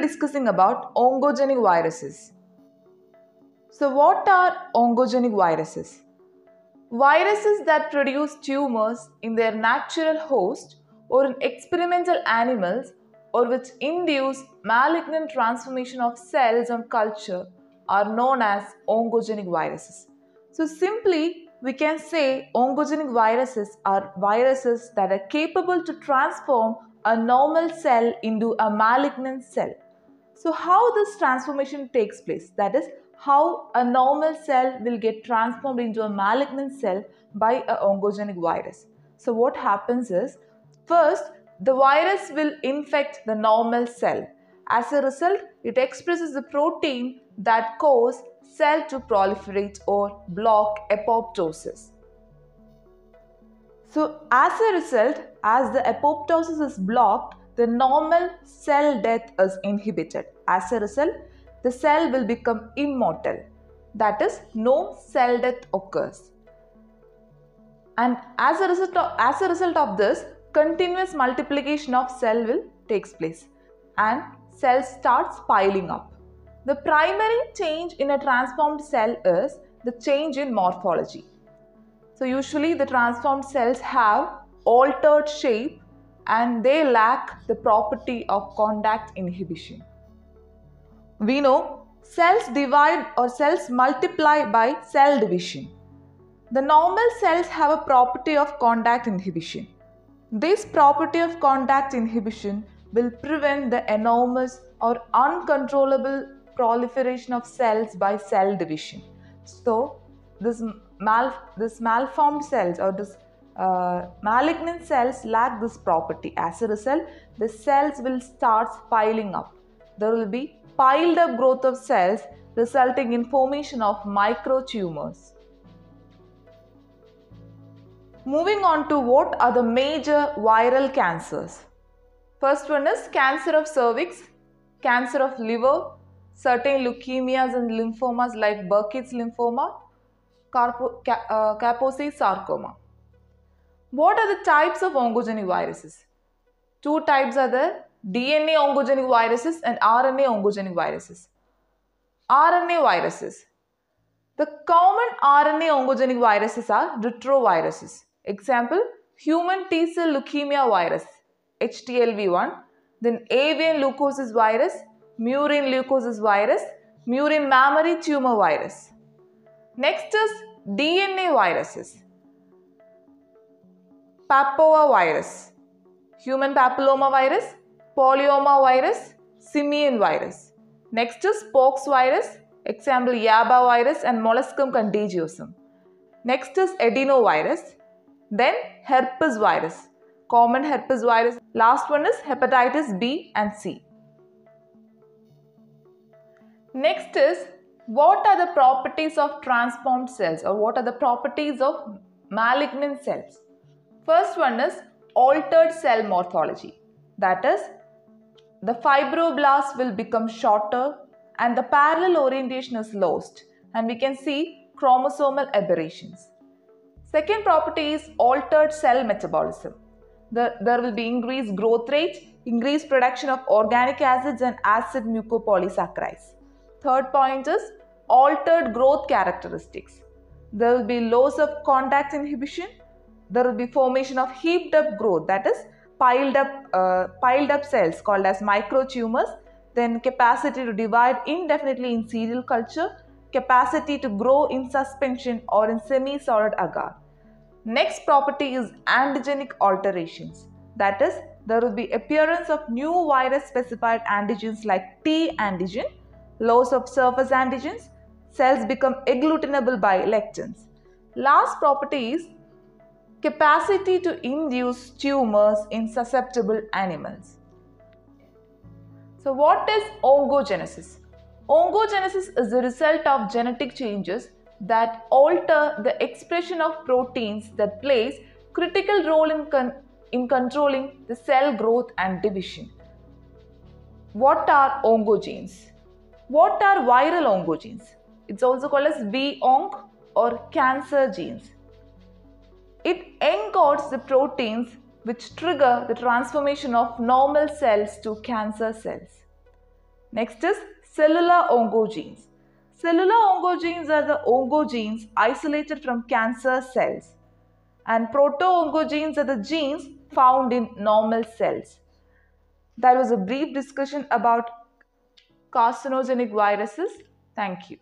discussing about oncogenic viruses. So, what are oncogenic viruses? Viruses that produce tumors in their natural host or in experimental animals or which induce malignant transformation of cells on culture are known as oncogenic viruses. So, simply we can say oncogenic viruses are viruses that are capable to transform a normal cell into a malignant cell. So, how this transformation takes place? That is, how a normal cell will get transformed into a malignant cell by a oncogenic virus. So, what happens is first the virus will infect the normal cell. As a result, it expresses the protein that cause cell to proliferate or block apoptosis. So, as a result, as the apoptosis is blocked, the normal cell death is inhibited. As a result, the cell will become immortal. That is, no cell death occurs. And as a result of, as a result of this, continuous multiplication of cell will takes place and cell starts piling up. The primary change in a transformed cell is the change in morphology. So usually the transformed cells have altered shape and they lack the property of contact inhibition. We know cells divide or cells multiply by cell division. The normal cells have a property of contact inhibition. This property of contact inhibition will prevent the enormous or uncontrollable proliferation of cells by cell division. So, this, mal, this malformed cells or this uh, malignant cells lack this property. As a result, the cells will start piling up. There will be piled up growth of cells resulting in formation of microtumors. Moving on to what are the major viral cancers. First one is cancer of cervix, cancer of liver, certain leukemias and lymphomas like Burkitt's lymphoma, uh, Kaposi sarcoma. What are the types of oncogenic viruses? Two types are there DNA oncogenic viruses and RNA oncogenic viruses. RNA viruses. The common RNA oncogenic viruses are retroviruses. Example, human T cell leukemia virus, HTLV1, then avian leukosis virus, murine leukosis virus, murine mammary tumor virus. Next is DNA viruses. Papova virus, human papilloma virus, polyoma virus, simian virus. Next is pox virus, example Yaba virus and molluscum contagiosum. Next is adenovirus, then herpes virus, common herpes virus. Last one is hepatitis B and C. Next is what are the properties of transformed cells or what are the properties of malignant cells? First one is altered cell morphology. That is, the fibroblast will become shorter and the parallel orientation is lost and we can see chromosomal aberrations. Second property is altered cell metabolism. The, there will be increased growth rate, increased production of organic acids and acid mucopolysaccharides. Third point is altered growth characteristics. There will be loss of contact inhibition there will be formation of heaped up growth that is piled up uh, piled up cells called as microtumors then capacity to divide indefinitely in serial culture capacity to grow in suspension or in semi solid agar. Next property is antigenic alterations that is there will be appearance of new virus specified antigens like T antigen loss of surface antigens cells become agglutinable by lectins. Last property is capacity to induce tumors in susceptible animals. So, what is oncogenesis? Oncogenesis is the result of genetic changes that alter the expression of proteins that plays critical role in, con- in controlling the cell growth and division. What are oncogenes? What are viral oncogenes? It's also called as V-onc or cancer genes. It encodes the proteins which trigger the transformation of normal cells to cancer cells. Next is cellular oncogenes. Cellular oncogenes are the oncogenes isolated from cancer cells and proto-oncogenes are the genes found in normal cells. That was a brief discussion about carcinogenic viruses. Thank you.